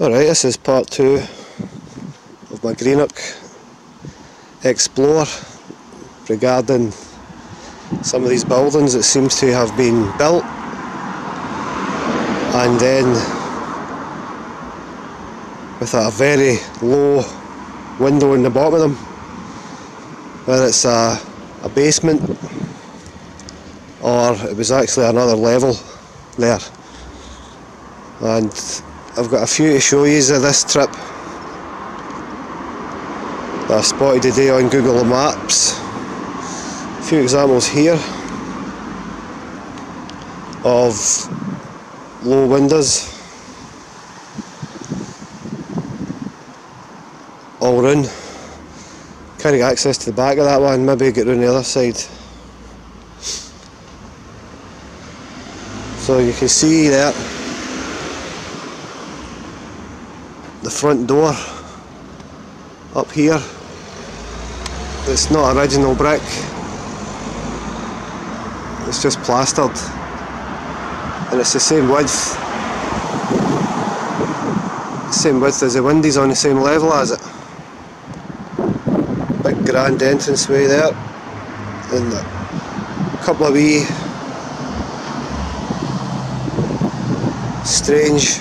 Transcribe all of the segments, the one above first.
Alright, this is part two of my Greenock Explore regarding some of these buildings that seems to have been built. And then with a very low window in the bottom of them whether it's a, a basement or it was actually another level there. And I've got a few to show you of this trip that I spotted today on Google Maps. A few examples here of low windows all round. Can't get access to the back of that one, maybe get round the other side. So you can see there the front door up here. It's not original brick. It's just plastered. And it's the same width. Same width as the windows on the same level as it. Big grand entrance way there. And a couple of wee strange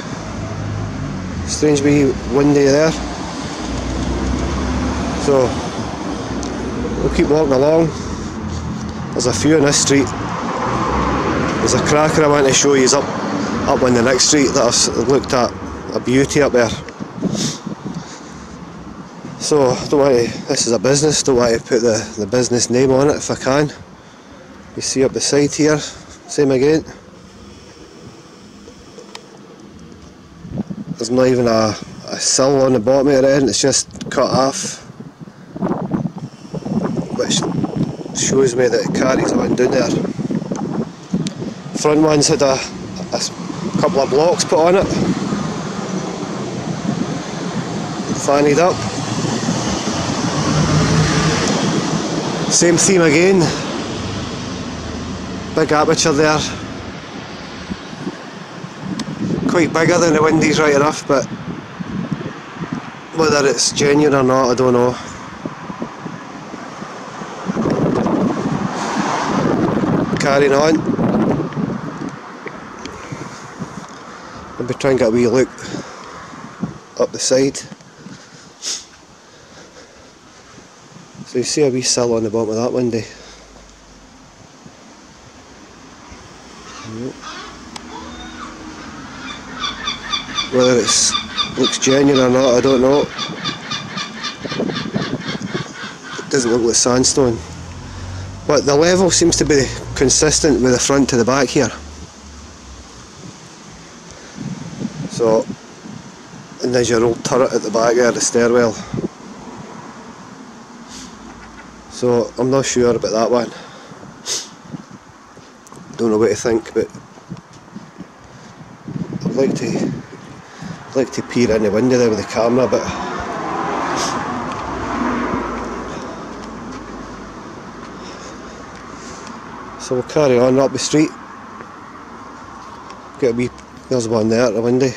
strange wee windy there. So we'll keep walking along. There's a few in this street. There's a cracker I want to show you up up on the next street that I've looked at. A beauty up there. So don't want to, this is a business. Don't want to put the, the business name on it if I can. You see up the side here? Same again There's not even a, a sill on the bottom of it end, it's just cut off. Which shows me that it carries on down there. Front one's had a, a couple of blocks put on it. Fannied up. Same theme again. Big aperture there quite bigger than the Windies right enough but whether it's genuine or not I don't know. Carrying on. Maybe try and get a wee look up the side. So you see a wee sill on the bottom of that windy Whether it looks genuine or not, I don't know. It doesn't look like sandstone. But the level seems to be consistent with the front to the back here. So, and there's your old turret at the back there, the stairwell. So, I'm not sure about that one. Don't know what to think, but I'd like to like to peer in the window there with the camera but so we'll carry on up the street. Get a wee there's one there at the window.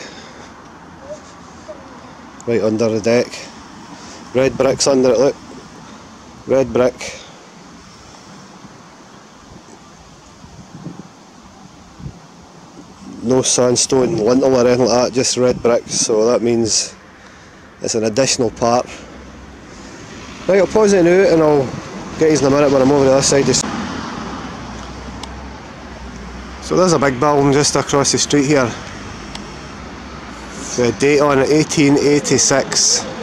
Right under the deck. Red bricks under it look. Red brick no sandstone lintel or anything like that, just red bricks, so that means it's an additional part. Right, I'll pause it now and I'll get you in a minute when I'm over the other side. So there's a big building just across the street here. The date on it 1886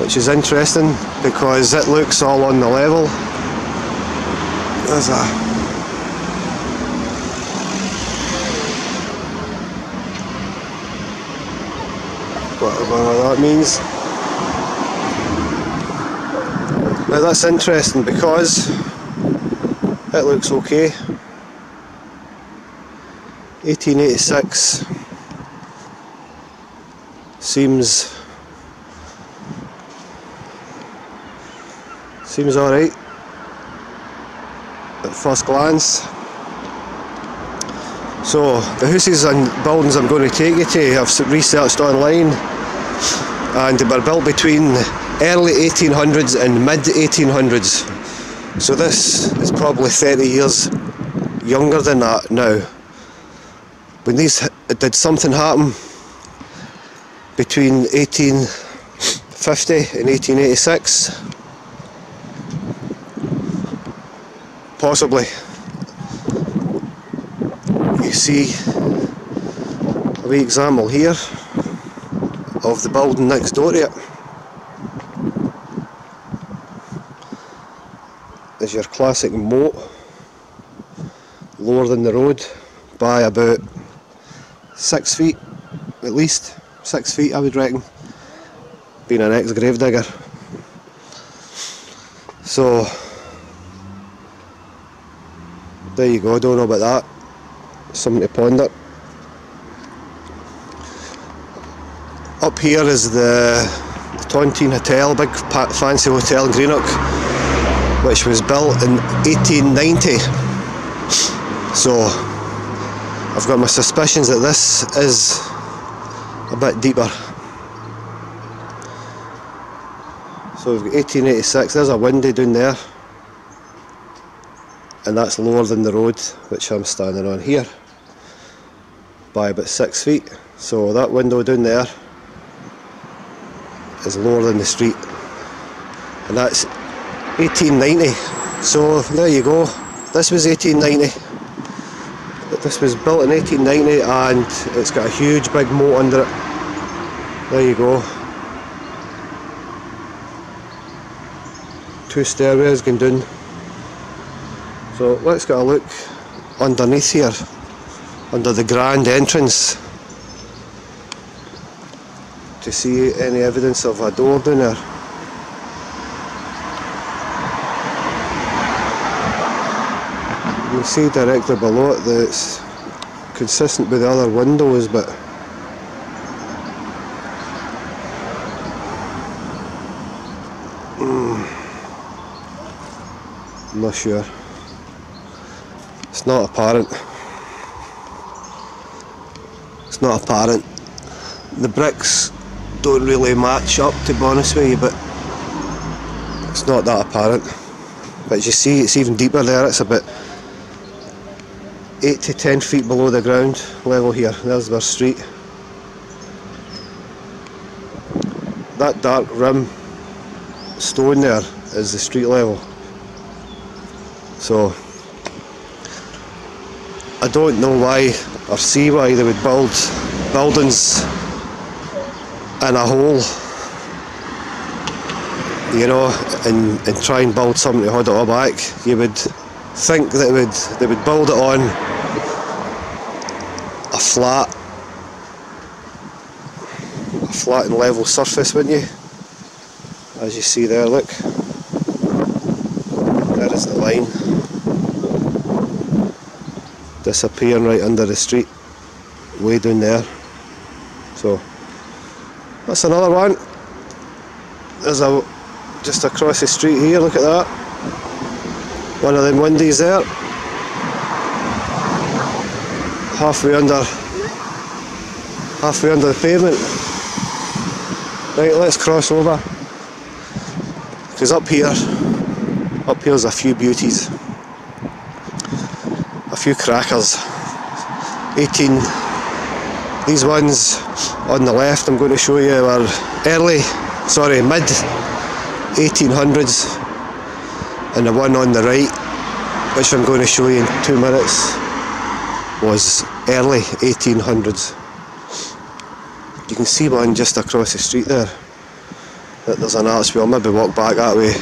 which is interesting because it looks all on the level. There's a whatever that means. Now that's interesting because it looks okay. 1886 seems seems alright at first glance. So the houses and buildings I'm going to take you to, I've researched online, and they were built between early 1800s and mid 1800s. So this is probably 30 years younger than that now. When these did something happen between 1850 and 1886? Possibly. You see a wee example here of the building next door to it. Is your classic moat lower than the road by about six feet at least six feet I would reckon being an ex grave digger. So there you go I don't know about that. Something to ponder up here is the, Tontine Hotel big fancy hotel in Greenock which was built in 1890 so I've got my suspicions that this is a bit deeper. So we've got 1886, there's a window down there and that's lower than the road which I'm standing on here by about 6 feet. So that window down there is lower than the street and that's 1890 so there you go this was 1890 this was built in 1890 and it's got a huge big moat under it. There you go. Two stairways going down. So let's get a look underneath here, under the grand entrance to see any evidence of a door down there. can see directly below it that it's consistent with the other windows but mm, I'm not sure. It's not apparent. It's not apparent. The bricks don't really match up to be honest with you but it's not that apparent but as you see it's even deeper there it's about 8 to 10 feet below the ground level here. There's our street. That dark rim stone there is the street level. So I don't know why or see why they would build buildings in a hole you know and, and try and build something to hold it all back. You would think that they would they would build it on a flat, a flat and level surface, wouldn't you? As you see there, look. There is the line. Disappearing right under the street, way down there. So, that's another one. There's a, just across the street here, look at that. One of them windies there halfway under halfway under the pavement. Right, let's cross over. Because up here, up here's a few beauties. A few crackers. 18, these ones on the left I'm going to show you are early, sorry, mid 1800s. And the one on the right, which I'm going to show you in two minutes, was early 1800s. You can see one just across the street there. That there's an arch. We'll maybe walk back that way.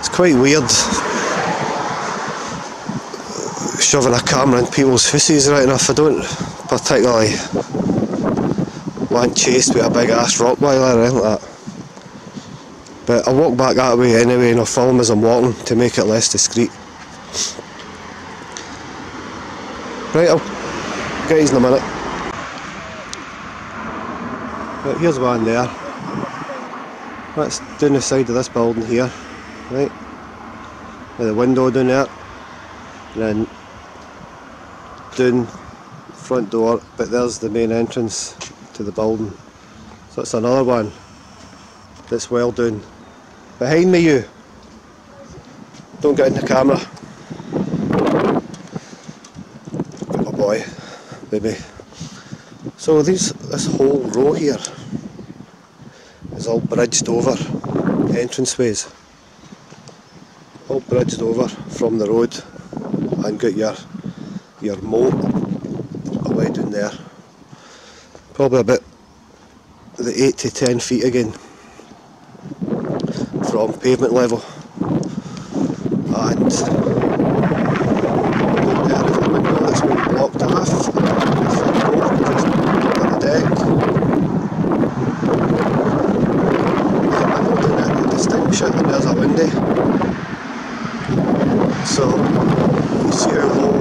It's quite weird shoving a camera in people's faces right enough. I don't particularly want chased with a big ass Rottweiler or anything like that. But I'll walk back that way anyway and I'll film as I'm walking to make it less discreet. Right, I'll get you in a minute. Right, here's one there. That's down the side of this building here. Right. With the window down there. And then down front door, but there's the main entrance to the building. So it's another one that's well done. Behind me, you. Don't get in the camera. Good boy, baby. So these, this whole row here is all bridged over entranceways. All bridged over from the road and got your your moat away down there. Probably about the 8 to 10 feet again from pavement level. And there a window that's been blocked off the deck. The it and there's a window. So you see how low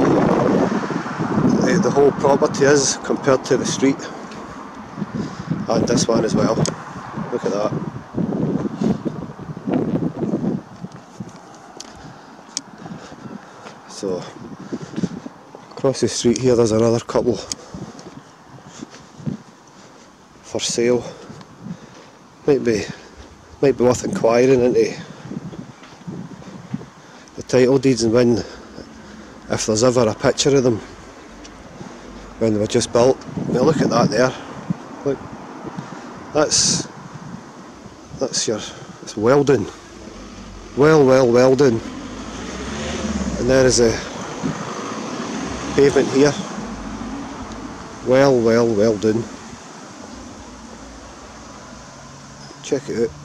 the whole property is compared to the street. And this one as well. Look at that. So across the street here there's another couple for sale. Might be might be worth inquiring into the title deeds and when if there's ever a picture of them when they were just built. Now look at that there. That's that's your it's well done. Well well well done. And there is a pavement here. Well well well done. Check it out.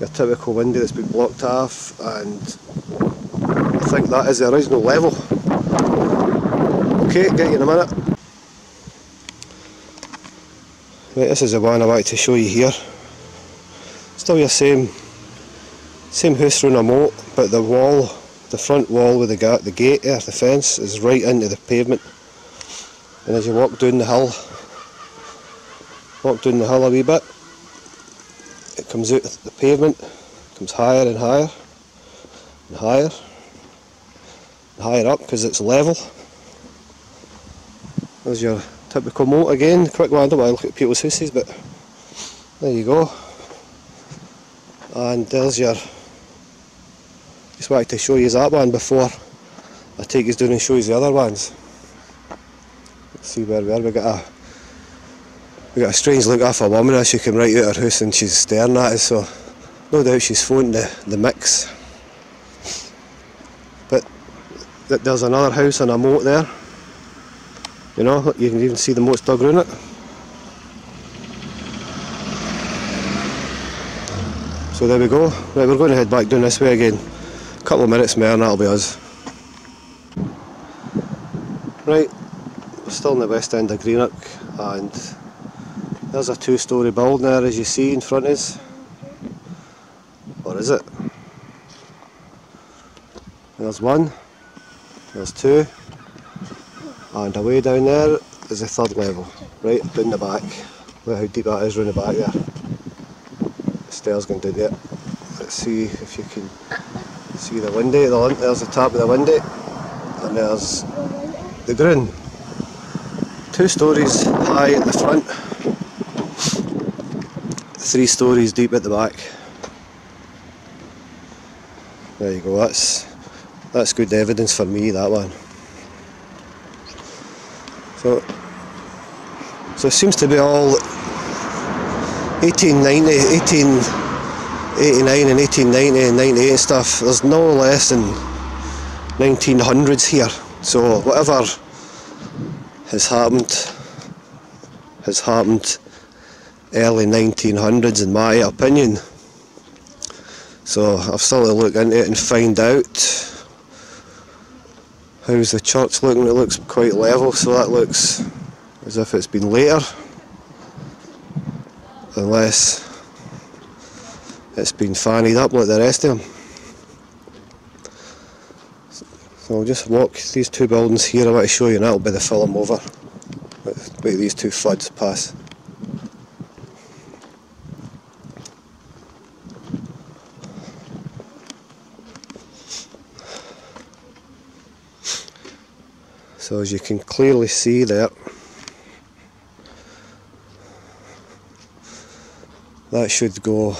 Your typical window that's been blocked off and I think that is the original level. Okay, get you in a minute. Right, this is the one I wanted to show you here. Still your same same house round a moat, but the wall, the front wall with the, the gate there, the fence, is right into the pavement. And as you walk down the hill, walk down the hill a wee bit, it comes out the pavement, comes higher and higher, and higher, and higher up because it's level. There's your typical moat again, quick I don't want to look at people's houses, but there you go. And there's your, just wanted to show you that one before I take you down and show you the other ones. Let's see where we are, we got a, we got a strange look off a woman as she came right out of her house and she's staring at us, so no doubt she's phoned the, the mix. But th there's another house and a moat there. You know, you can even see the moats dug around it. So there we go. Right, we're going to head back down this way again. A couple of minutes more and that'll be us. Right, we're still in the west end of Greenock and there's a two storey building there as you see in front of us. Or is it? There's one, there's two, and away down there is the third level, right down the back. Look how deep that is round the back there. The stairs going down there. Let's see if you can see the window. The, there's the top of the window, and there's the green. Two stories high at the front, three stories deep at the back. There you go. That's that's good evidence for me. That one. So, so it seems to be all 1890, 1889 and 1890 and 98 and stuff. There's no less than 1900s here. So whatever has happened has happened early 1900s in my opinion. So I've still to look into it and find out How's the church looking? It looks quite level, so that looks as if it's been later. Unless it's been fannied up like the rest of them. So I'll just walk these two buildings here, I want to show you and that'll be the film over. Wait these two floods pass. So as you can clearly see there, that should go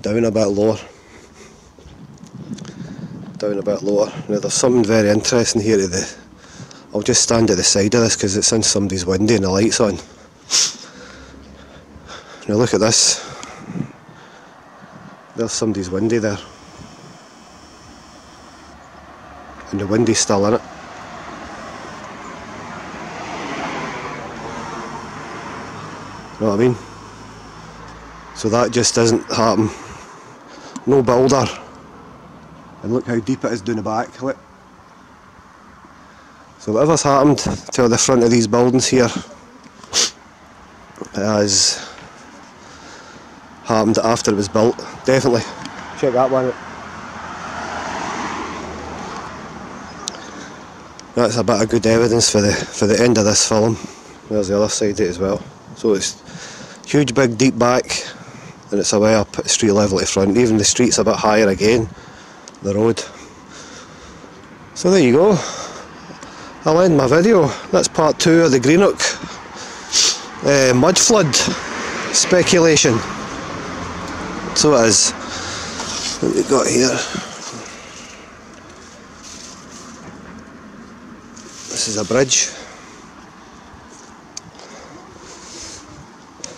down a bit lower. Down a bit lower. Now there's something very interesting here at the I'll just stand at the side of this because it's in somebody's window and the light's on. Now look at this. There's somebody's window there. And the wind is still in it. You know what I mean? So that just doesn't happen. No builder. And look how deep it is down the back. Look. So whatever's happened to the front of these buildings here has happened after it was built, definitely. Check that one out. That's a bit of good evidence for the for the end of this film. There's the other side of it as well. So it's huge big deep back and it's away up at street level at front. Even the street's a bit higher again, the road. So there you go. I'll end my video. That's part two of the Greenock uh, mud flood speculation. So it is. What we got here? Is a bridge.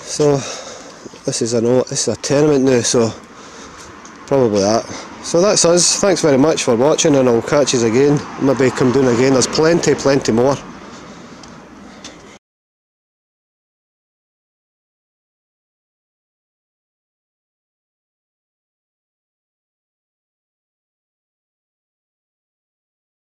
So this is an a this is a tenement now, so probably that. So that's us. Thanks very much for watching and I'll catch you again. Maybe come down again. There's plenty, plenty more.